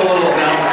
stage. We have a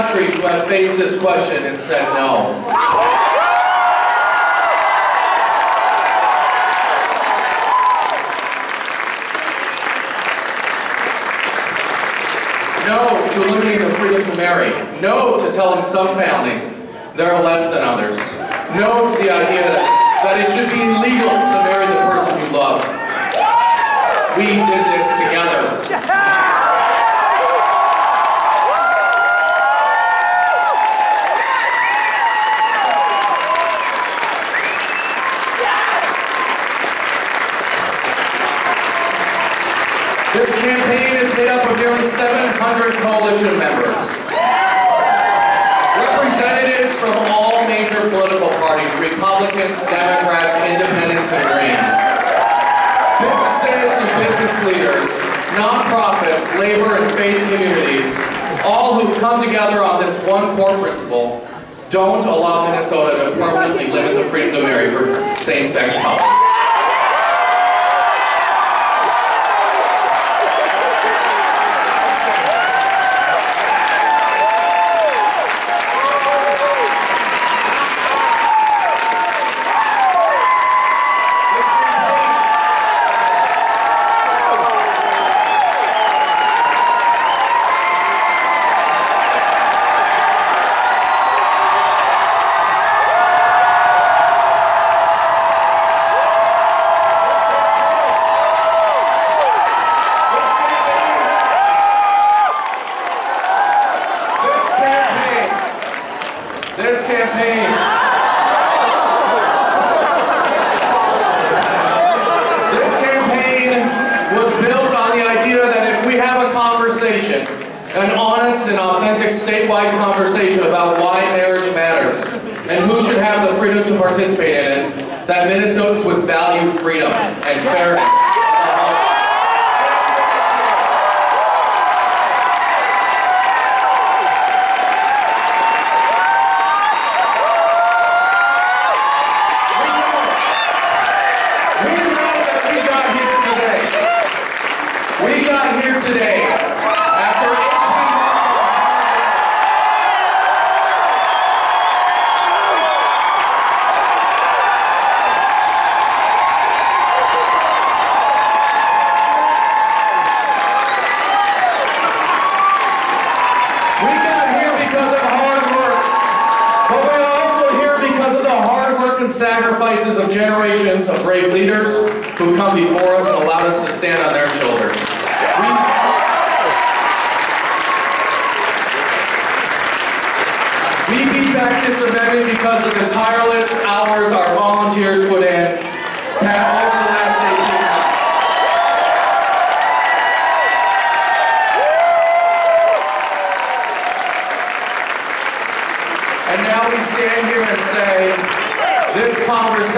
country to have faced this question and said no. No to limiting the freedom to marry. No to telling some families they're less than others. No to the idea that, that it should be illegal to marry the person you love. We did this together. This campaign is made up of nearly 700 coalition members. Representatives from all major political parties, Republicans, Democrats, Independents, and Greens. Businesses and business leaders, nonprofits, labor and faith communities, all who've come together on this one core principle, don't allow Minnesota to permanently limit the freedom to marry for same-sex couples.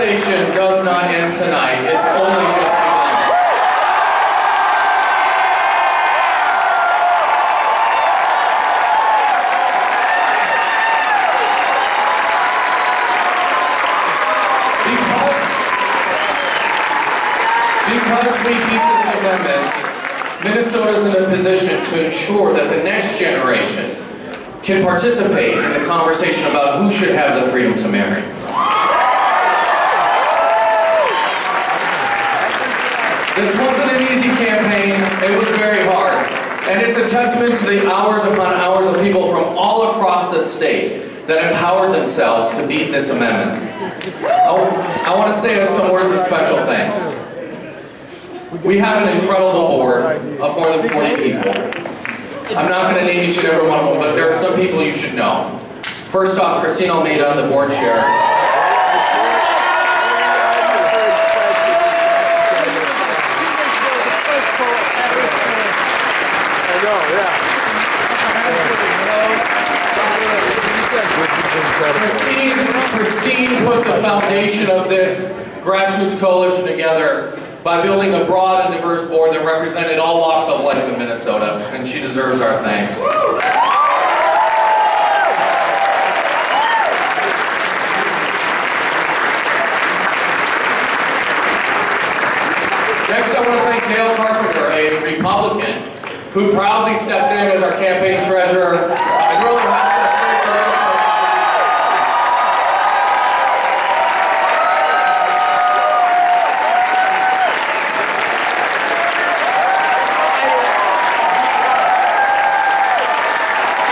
Conversation does not end tonight. It's only just begun. Because, because we beat this amendment, Minnesota's in a position to ensure that the next generation can participate in the conversation about who should have the freedom to marry. This wasn't an easy campaign, it was very hard. And it's a testament to the hours upon hours of people from all across the state that empowered themselves to beat this amendment. I, I want to say some words of special thanks. We have an incredible board of more than 40 people. I'm not going to name each and every one of them, but there are some people you should know. First off, Christine Almeida, the board chair. Christine, Christine put the foundation of this grassroots coalition together by building a broad and diverse board that represented all walks of life in Minnesota, and she deserves our thanks. Next, I want to thank Dale Carpenter, a Republican, who proudly stepped in as our campaign treasurer and really helped us raise awareness.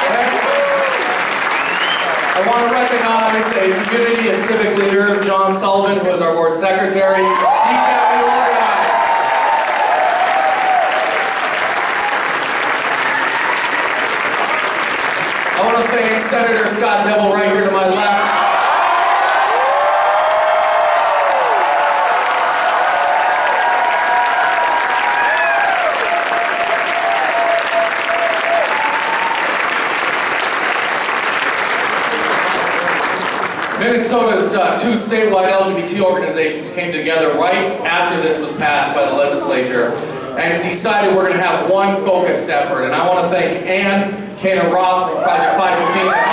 Next, I want to recognize a community and civic leader, John Sullivan, who is our board secretary. He kept. I want to thank Senator Scott Dibble right here to my left. Minnesota's uh, two statewide LGBT organizations came together right after this was passed by the legislature and decided we're going to have one focused effort. And I want to thank Ann Kaner-Roth from Project 515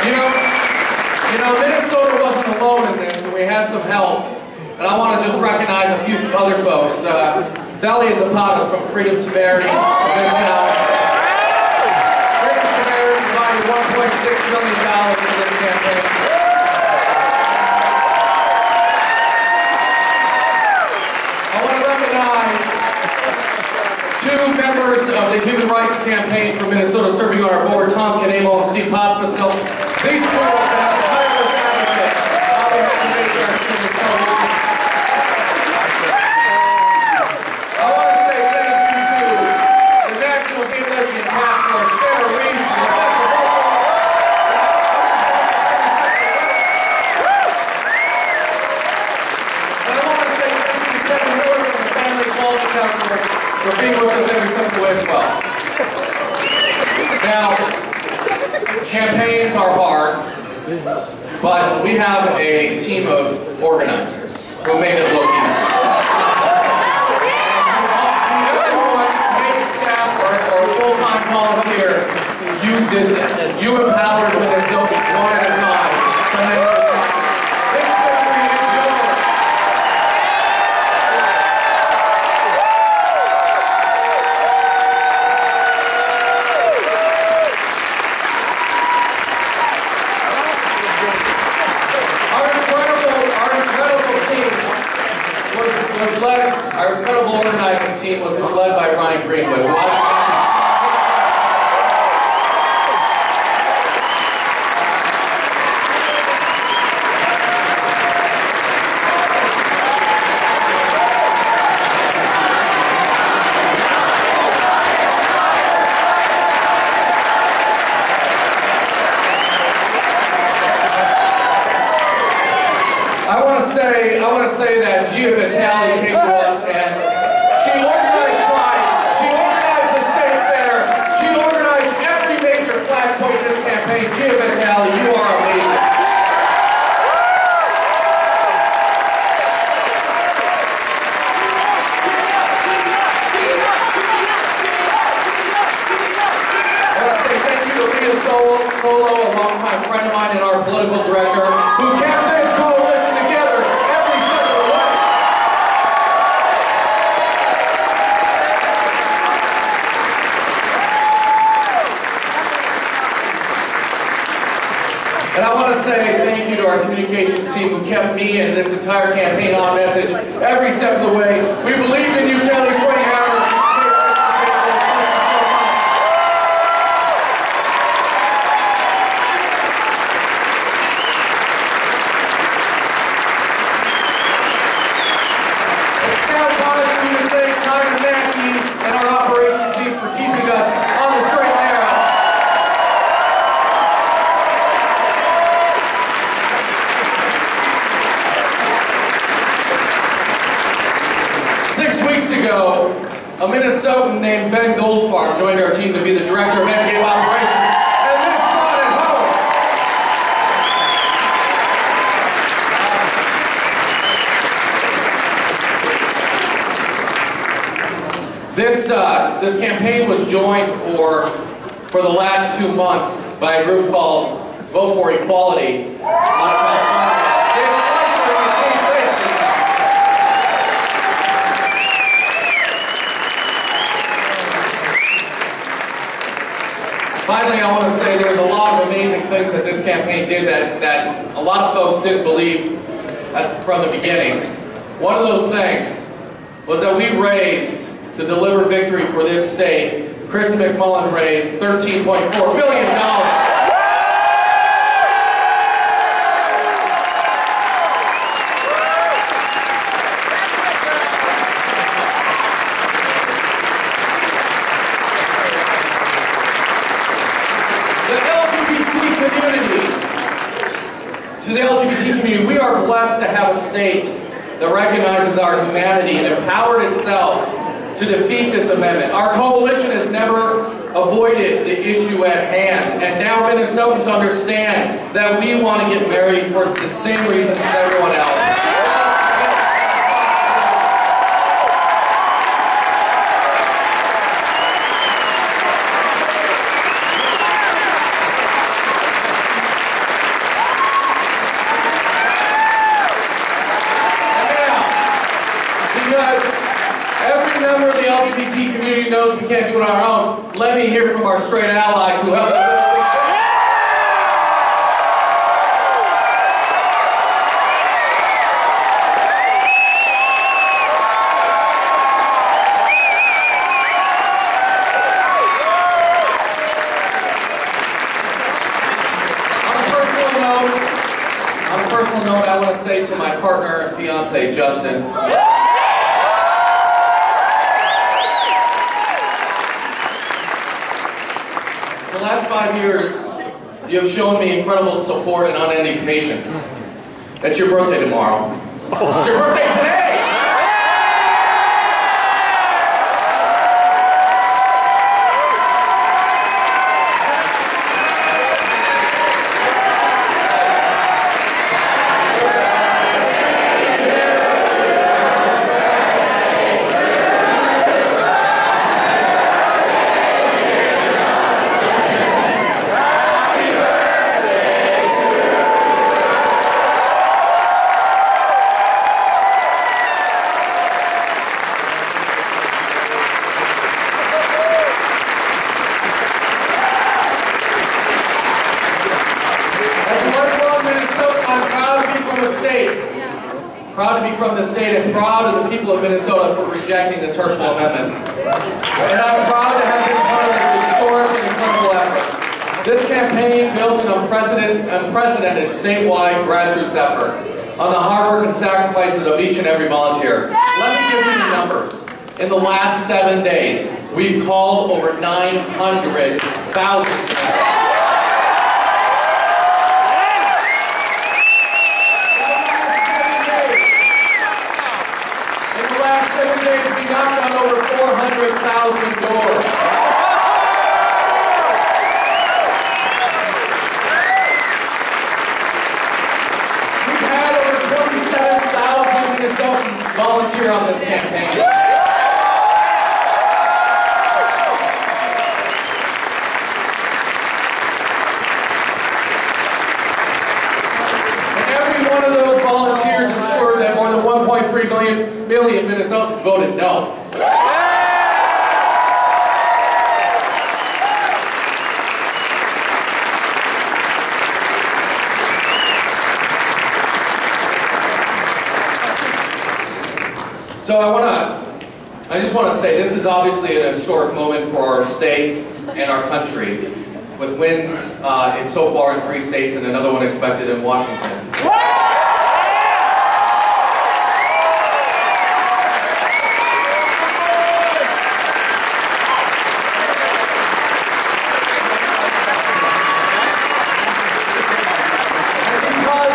You know, you know, Minnesota wasn't alone in this, and we had some help. And I want to just recognize a few other folks. Uh, Thalia Zepatos from Freedom to Marry. Freedom to Marry provided $1.6 million to this campaign. I want to recognize two members of the Human Rights Campaign for Minnesota serving on our board, Tom Canamo and Steve Pospisil. These two have been tireless advocates on behalf of. I want to say thank you to the National Gay Lesbian Task Force, Sarah Reese, and. And I want to say thank you to Kevin from the Family Equality Council for being with us every step of the way as well. Now, campaigns are hard, but we have a team of organizers who made it look easy. Full-time volunteer, you did this. You empowered Minnesotans one at a time to make this happen. This victory is yours. Organizing team was led by Ryan Greenwood. I want to say, I want to say that Gia Vitale came to us and she organized Pride, she organized the state fair, she organized every major flashpoint in this campaign. Gia Vitale, you are amazing. I want to say Solo, Solo, a longtime friend of mine and our political director, who kept this coalition together every step of the way. And I want to say thank you to our communications team who kept me and this entire campaign on message every step of the way. We believed in you, Kelly Schwinghammer. It's now time for me to thank Tyler Mackey and our operations team for keeping us on the straight and narrow. Six weeks ago, a Minnesotan named Ben Goldfarb joined our team to be the director of endgame operations, and this brought it home. This, uh, this campaign was joined for, for the last two months by a group called Vote for Equality. out of California. David Fleischer and Steve Fitz. Finally, I want to say there's a lot of amazing things that this campaign did that, that a lot of folks didn't believe at, from the beginning. One of those things was that we raised, to deliver victory for this state, Chris McMullen raised $13.4 billion. The LGBT community, to the LGBT community, we are blessed to have a state that recognizes our humanity and empowered itself to defeat this amendment. Our coalition has never avoided the issue at hand, and now Minnesotans understand that we want to get married for the same reasons as everyone else. And now, because every member of the LGBT community knows we can't do it on our own, let me hear from our straight allies who a personal note, I want to say to my partner and fiance, Justin, five years, you have shown me incredible support and unending patience. It's your birthday tomorrow. It's your birthday today! The state and proud of the people of Minnesota for rejecting this hurtful amendment. And I'm proud to have been part of this historic and incredible effort. This campaign built an unprecedented, unprecedented statewide grassroots effort on the hard work and sacrifices of each and every volunteer. Let me give you the numbers. In the last seven days, we've called over 900,000 this campaign. And every one of those volunteers ensured that more than 1.3 million, million Minnesotans voted no. So I want to, I just want to say this is obviously an historic moment for our state and our country, with wins uh, in so far in three states and another one expected in Washington. Because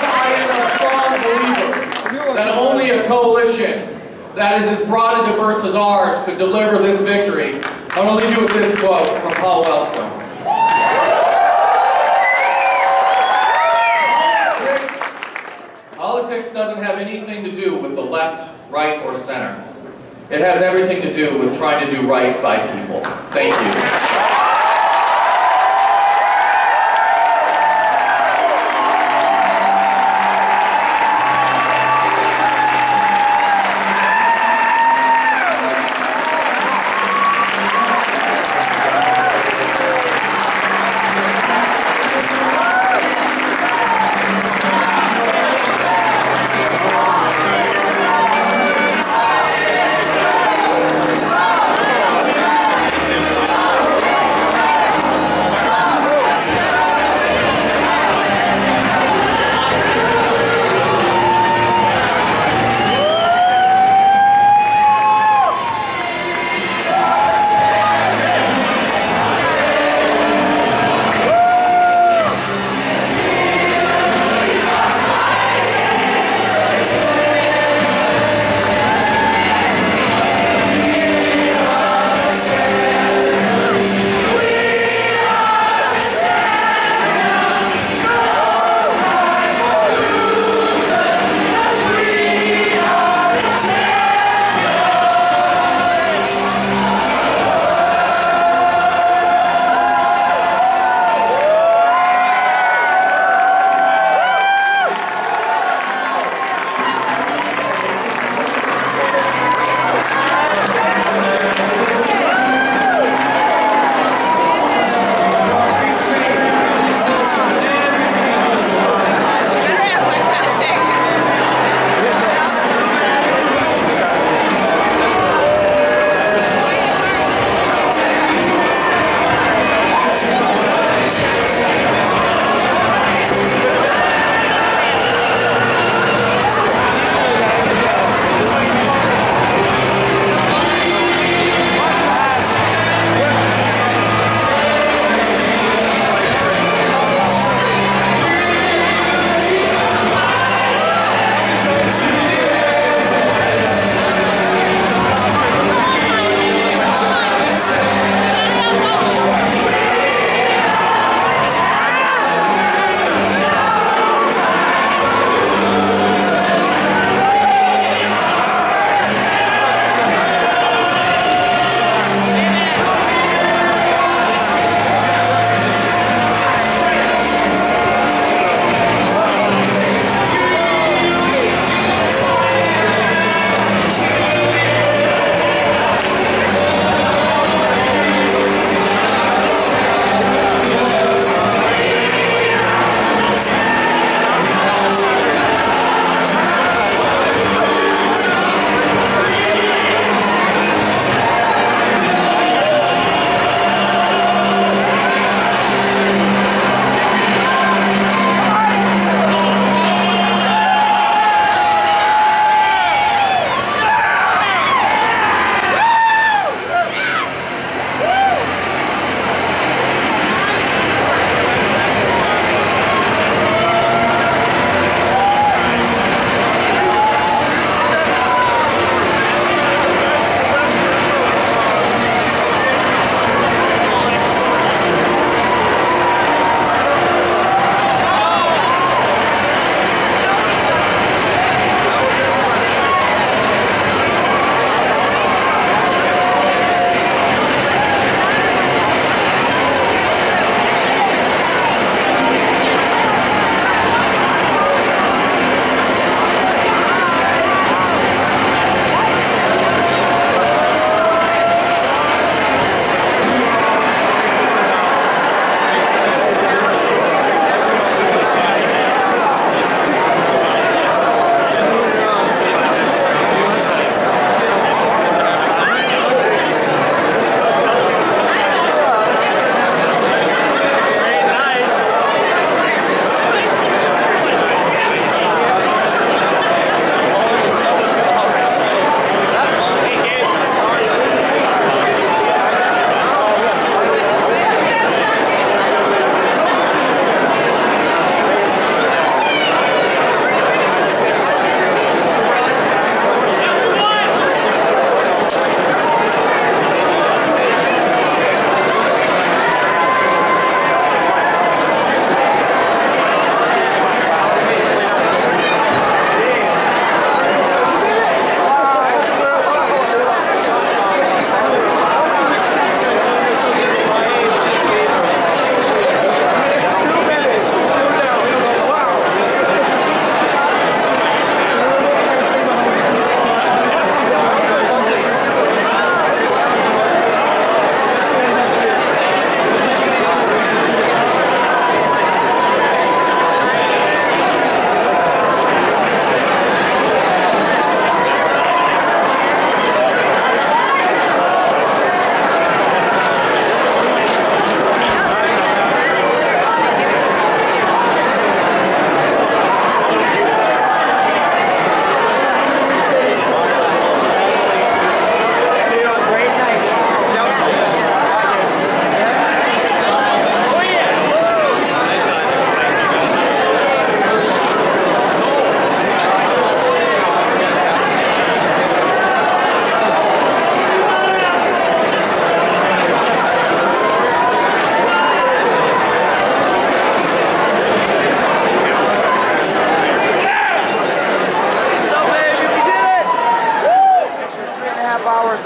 I am a strong believer that only a coalition that is as broad and diverse as ours could deliver this victory, I'm going to leave you with this quote from Paul Wellstone. Politics, politics doesn't have anything to do with the left, right, or center. It has everything to do with trying to do right by people. Thank you.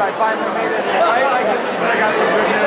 I finally made it. I, I, I got some good